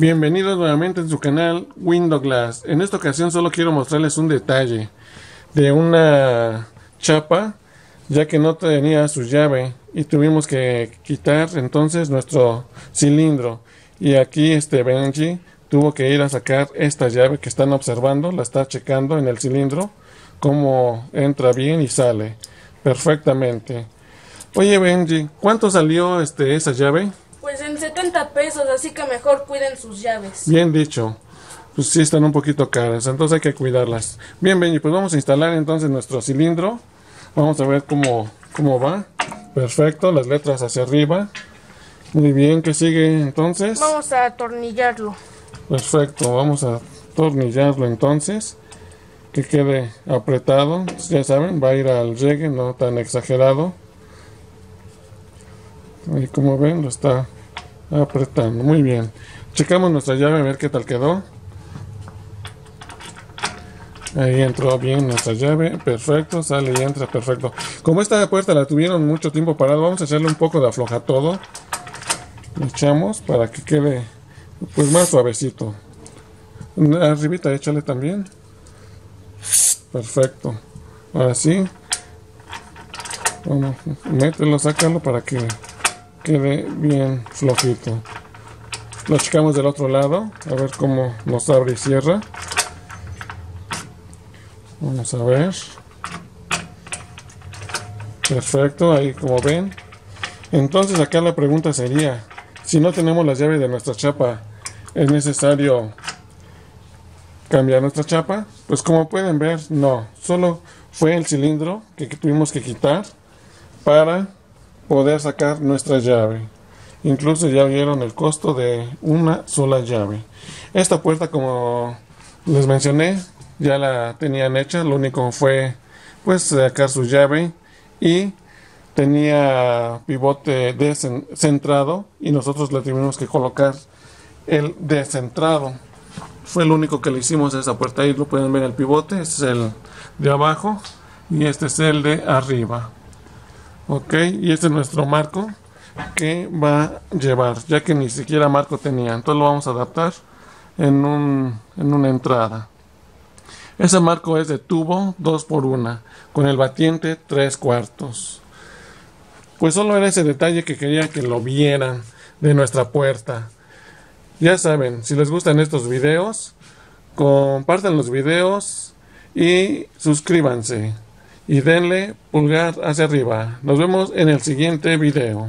Bienvenidos nuevamente en su canal Window Glass. En esta ocasión solo quiero mostrarles un detalle de una chapa ya que no tenía su llave y tuvimos que quitar entonces nuestro cilindro y aquí este Benji tuvo que ir a sacar esta llave que están observando, la está checando en el cilindro cómo entra bien y sale perfectamente. Oye Benji, ¿cuánto salió este esa llave? Pues en 70 pesos, así que mejor cuiden sus llaves. Bien dicho. Pues sí están un poquito caras, entonces hay que cuidarlas. Bien, Benji, pues vamos a instalar entonces nuestro cilindro. Vamos a ver cómo, cómo va. Perfecto, las letras hacia arriba. Muy bien, ¿qué sigue entonces? Vamos a atornillarlo. Perfecto, vamos a atornillarlo entonces. Que quede apretado. Ya saben, va a ir al llegue, no tan exagerado. Y como ven, lo está apretando. Muy bien. Checamos nuestra llave a ver qué tal quedó. Ahí entró bien nuestra llave, perfecto, sale y entra, perfecto. Como esta puerta la tuvieron mucho tiempo parado, vamos a echarle un poco de afloja todo. Le echamos para que quede pues más suavecito. Arribita échale también. Perfecto. Ahora sí. Vamos, mételo, sácalo para que quede bien flojito. Lo checamos del otro lado, a ver cómo nos abre y cierra. Vamos a ver. Perfecto, ahí como ven. Entonces acá la pregunta sería, si no tenemos las llaves de nuestra chapa, ¿es necesario cambiar nuestra chapa? Pues como pueden ver, no. Solo fue el cilindro que tuvimos que quitar para poder sacar nuestra llave. Incluso ya vieron el costo de una sola llave. Esta puerta, como les mencioné, ya la tenían hecha. Lo único fue pues sacar su llave y tenía pivote descentrado y nosotros le tuvimos que colocar el descentrado. Fue lo único que le hicimos a esa puerta. Ahí lo pueden ver el pivote. Este es el de abajo y este es el de arriba ok y este es nuestro marco que va a llevar ya que ni siquiera marco tenía entonces lo vamos a adaptar en, un, en una entrada. Ese marco es de tubo 2 por 1 con el batiente 3 cuartos. Pues solo era ese detalle que quería que lo vieran de nuestra puerta. Ya saben si les gustan estos videos compartan los videos y suscríbanse y denle pulgar hacia arriba. Nos vemos en el siguiente video.